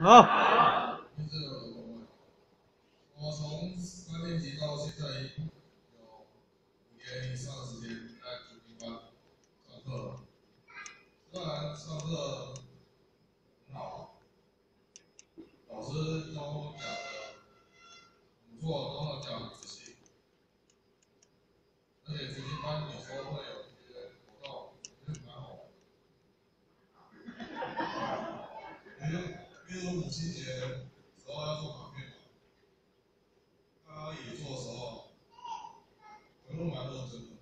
好。就是我，从三年级到现在有五年以上的时间在主题班上课，虽然上课很好，老师都讲的不错，都能讲仔细，而且主题班有时候会有一些活动，也蛮好玩。比如，比如母亲节时候要做卡片嘛，大家也做的时候，我都蛮认真的。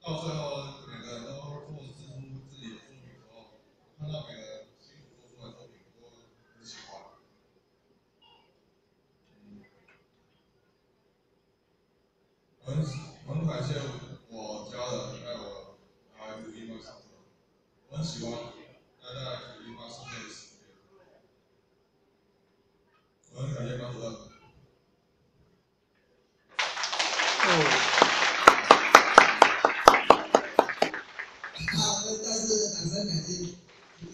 到最后，每个人都做出自己的作品时候，看到每个人辛苦做出来的作品，我都很喜欢。很很感谢我家人带我来主题班上课，我很喜欢待在主题班上面的时间。我很感谢班主任。好，那再次掌声感谢这个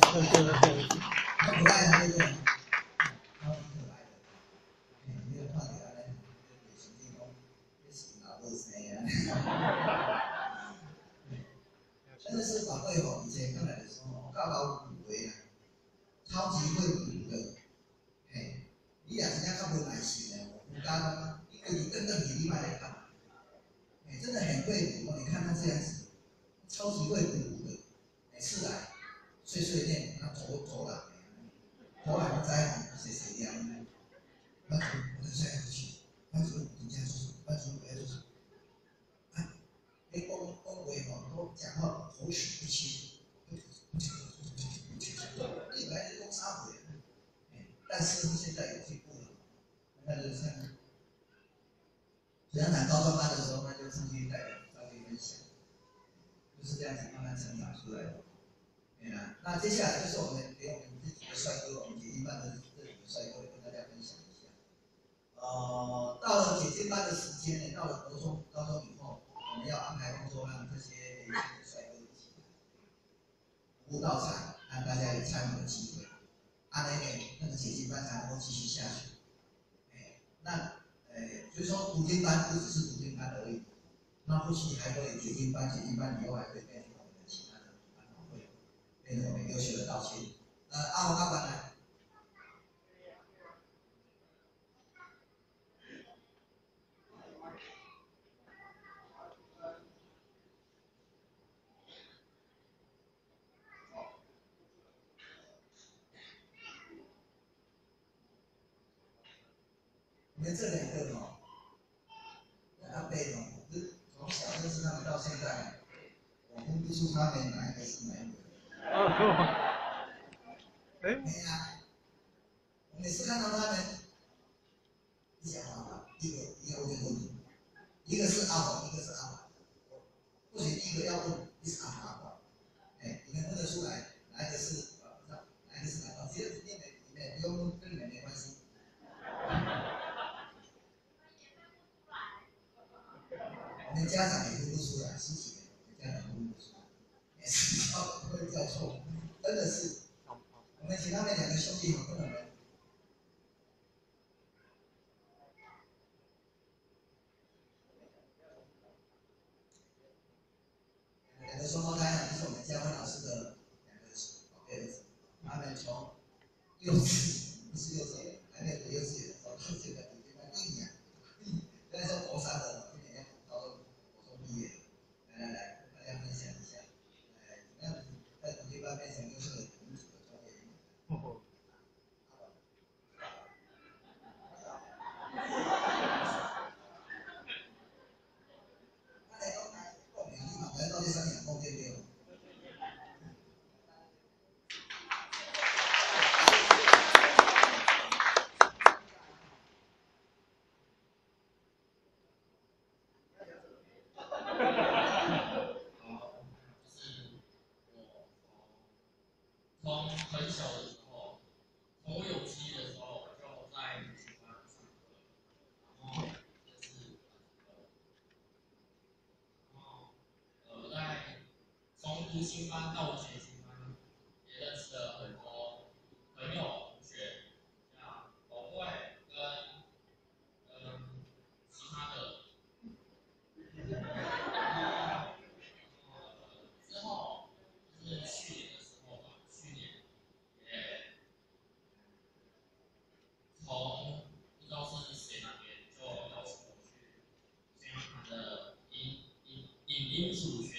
他不赖的那个，他挺可爱的，哎，那个看起来呢，就是属于那种，就是老二生啊。真的以前刚来的时候，教老古话啦，超级会读的，嘿，你也真正较无耐心的，有家长一个一顿顿比你卖来看，哎，真的很会读哦，你看他这样子。超级会鼓舞的，每次来碎碎念，他头头来，头来不在乎谁谁掉，班主任我等下去，班主任你家做什么？班主任我要做什么？啊，你讲讲话吼，都讲话口齿不清，你来是讲啥话？但是现在有进步了，那就像，只要拿高中班的时候，那就上去带上去分享。就是这样子慢慢成长出来的。对啊，那接下来就是我们给我们自己的帅哥，我们姐姐班的这几个帅哥跟大家分享一下。呃，到了姐姐班的时间呢，到了国中、高中以后，我们要安排工作，让这些服务到场，让大家有参与的机会。啊，那个那个解禁班才能够继续下去。哎，那呃，所以说补经班不只是补经班而已。那后期还会决定班、解禁班以后，还会变成我们的其他的班委会，变成我们优秀的道歉。呃，阿文阿文呢。你们这两个哦，阿贝哦，这从小认识他们到现在，我分不出他们哪一个是哪一个。哎，没啊，每次看到他们，一想啊，一个一个问问题，一个是阿宝，一个是阿宝。或许第一个要问你是阿宝阿宝，哎，你们分得出来哪一个是呃不知道哪一个是哪个？只要里面里面不用问，跟你们没关系。我们家长也分不出来，十几个，我们家长分不出来，每次叫都会叫错，真的是。我们其他那两个兄弟很不能。两个双胞胎啊，就是我们嘉辉老师的两个宝贝儿子，他们从幼稚一星班到我前班，也认识了很多朋友、同学，像我不跟嗯其他的。之后，这是去年的时候吧？去年，从一招生的学就去，先谈的引引引因素去。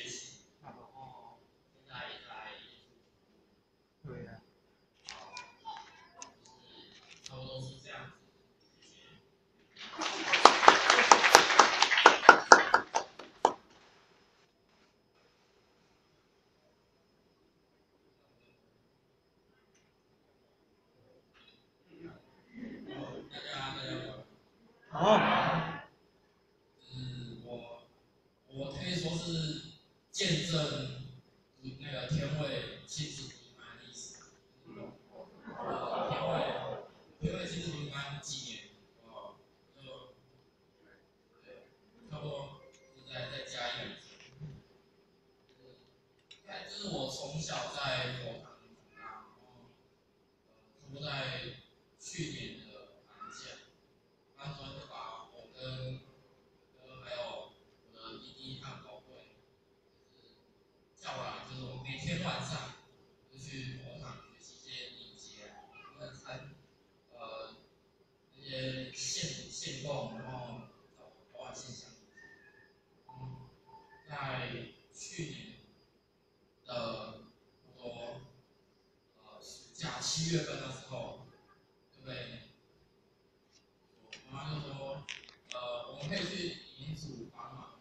见证那个天七月份的时候，对不对？我妈就说，呃，我们可以去银主帮忙。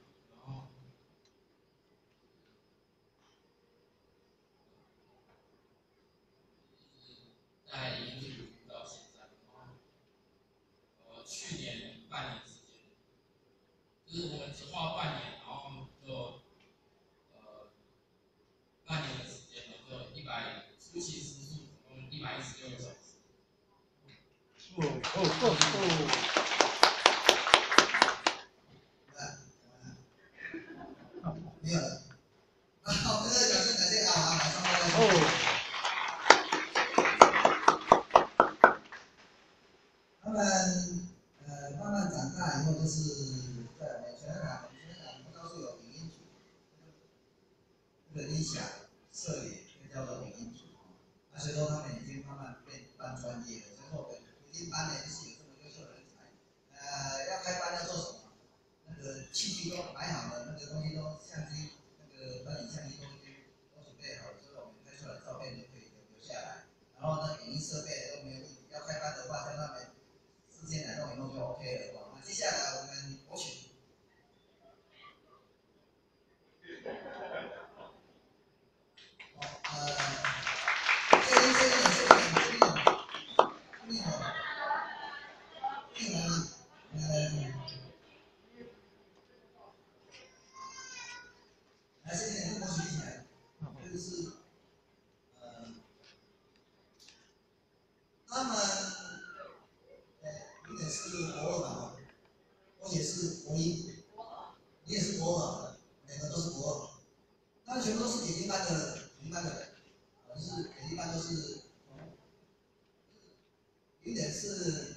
是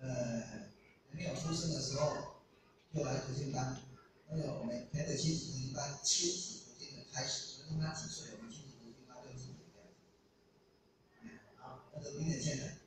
呃还没有出生的时候就来读经班，那个我们台北亲子读经班亲子读经的开始，所以用他几岁我们亲子读经班就是己这样子，那个明远县的。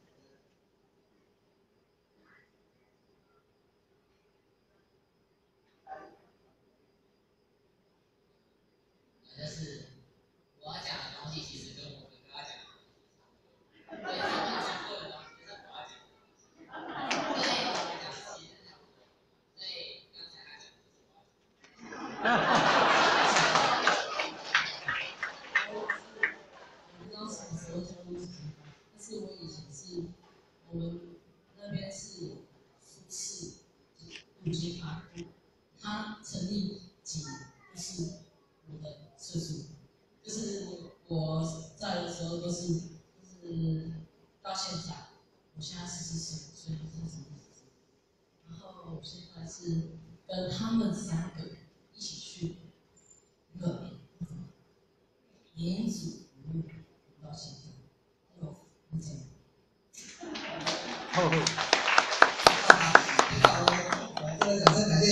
我现在是四十岁，岁，然后我现在是跟他们三个一起去乐个，年底我们到新疆做。好，我感谢。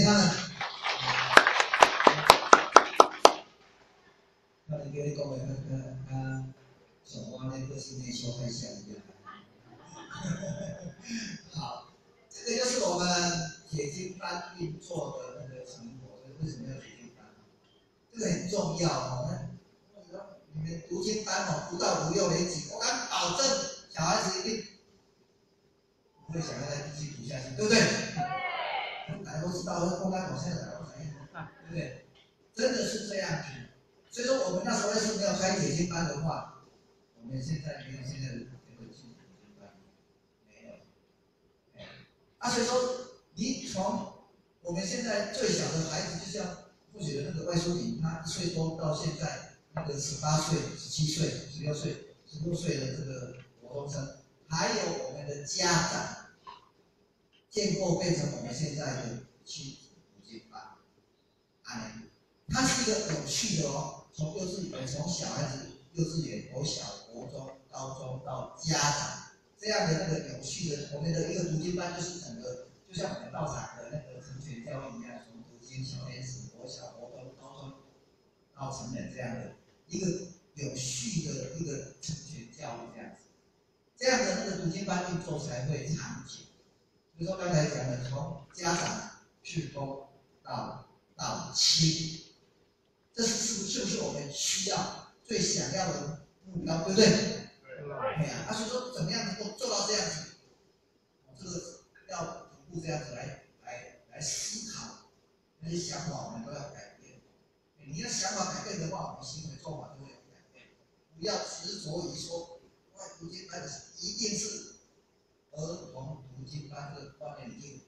你各位，啊，小花，是的。好，这个就是我们铁金班运作的那个成果。为什么要铁金班？这个很重要我哦。你们读经班哦，读到五六年级，我敢保证，小孩子一定不会想要再继续读下去，对不对？对。大家都知道，我刚刚我现在在讲什么，对不对？真的是这样。所以说，我们那时候要是没有开铁金班的话，我们现在没有现在的。所以说，你从我们现在最小的孩子，就像或许的那个外孙女，她一岁多到现在那个十八岁、十七岁、十六岁、十六岁的这个国中生，还有我们的家长，见过变成我们现在的去读经班，哎，它是一个有趣的哦。从幼稚园，从小孩子幼稚园、国小、国中、高中到家长这样的那个有序的，我们的一个读经班就是整个，就像我们道场的那个成全教育一样，从读经、小天使、国小、国中、高中到成人这样的一个有序的一个成全教育这样子，这样的那个读经班运作才会长久。比如说刚才讲的，从家长、去工到到亲。这是是是不是我们需要最想要的目标，对不对？对呀，啊，所以说怎么样能够做到这样子？这个要逐步这样子来来来思考，那些想法我们都要改变。你要想法改变的话，我们行为做法都会改变。不要执着于说，外读经班一定是儿童读经班这个观念已经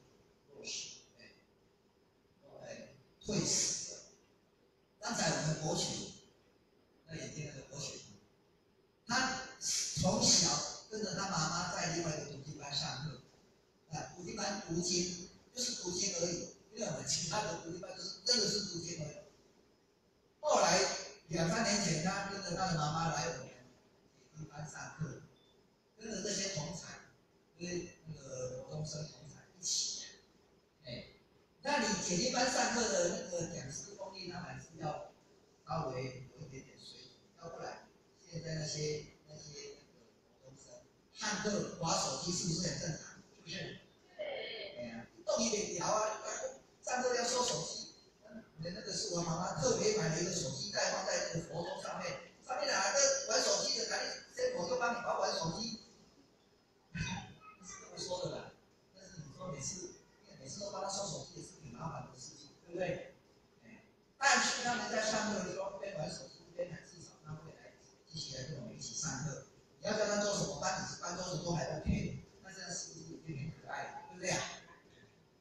落实，哎，哎，会死。刚才我们国学，那眼睛那个国学，从小跟着他妈妈在另外一个补习班上课，啊，补习班读经就是读经而已，因为我们其他的补习班就是真的是读经而已。后来两三年前，他跟着他的妈妈来我们读经班上课，跟着这些同才，跟那个国中生同才一起，哎，那你解经班上课的那个讲师功力，那还是要。稍微有一点点水准，要不然现在那些上课玩手机是不是很正常？是不是？对呀，动一点摇啊，上课要收手机。那那个是我妈妈特别买了一个手机袋放在那个佛桌上面，上面哪个玩手机的，赶紧先我就帮你玩玩手机。是这么说的啦，但是你说每次每次都帮他收手机也是挺麻烦的事情，对不对？但是他们在上课的时候边玩手机边谈，至少他会来继续来跟我们一起上课。你要叫他做什么班，只是班桌子都还 OK，那这样是不是有点可爱，对不对呀？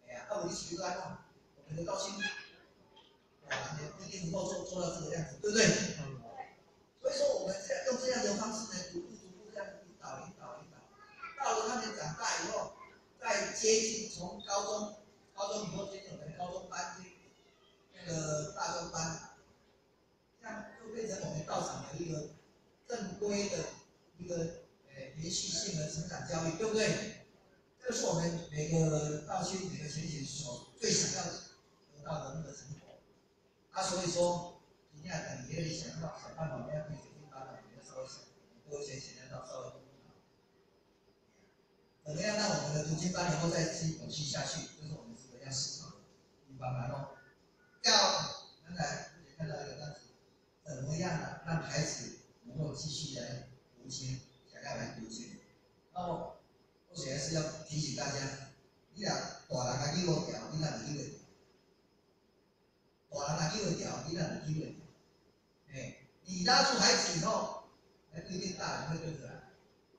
哎呀，那我一起去干嘛？我们的高兴，哇，也一定能够做做到这个样子，对不对？所以说，我们这样用这样的方式呢，逐步逐步这样引导引导引导，到了他们长大以后，再接近从高中，高中以后接近我们的高中班级。那个大专班，这样就变成我们道场的一个正规的一个呃连续性的成长教育，对不对？这个是我们每个道区每个学习所最想要得到的那个成果。啊，所以说，一定要等别人想到想办法，我们要可以决定发展，你要稍微想，多一些钱要到稍微怎么样让我们的读经班能够再继续延续下去？这是我们值得要思考的一方面喽。要刚才也看到一个，让孩子能够继续来读经，想要来读经？那么，或许还是要提醒大家，你俩大人个机会调，你俩有机会；大人个机会调，你俩有机会。哎，你拉住孩子以后，还不一定大人会跟着来，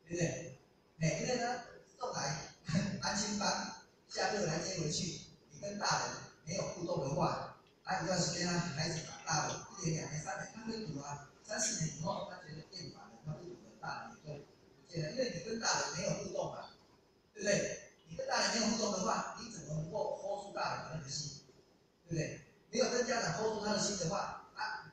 对不对？哎，因为呢，送来 安心班，下课来接回去，你跟大人没有互动的话。还有一段时间呢，孩子长大了，一年、两年、三年，他会读啊。三四年以后，他觉得厌烦了，他不读了。大人也就不见了，因为你跟大人没有互动嘛，对不对？你跟大人没有互动的话，你怎么能够 hold 住大人的那个心？对不对？没有跟家长 hold 住他的心的话，他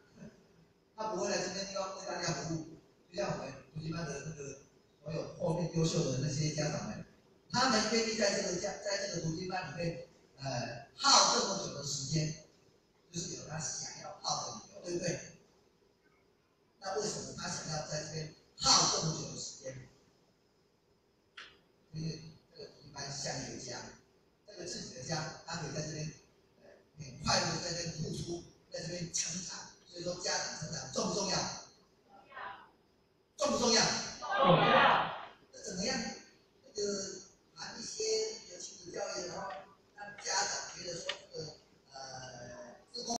他不会来这边地方为大家服务。就像我们补习班的那个所有后面优秀的那些家长们，他们愿意在这个家，在这个读经班里面，呃，耗这么久的时间。就是有他想要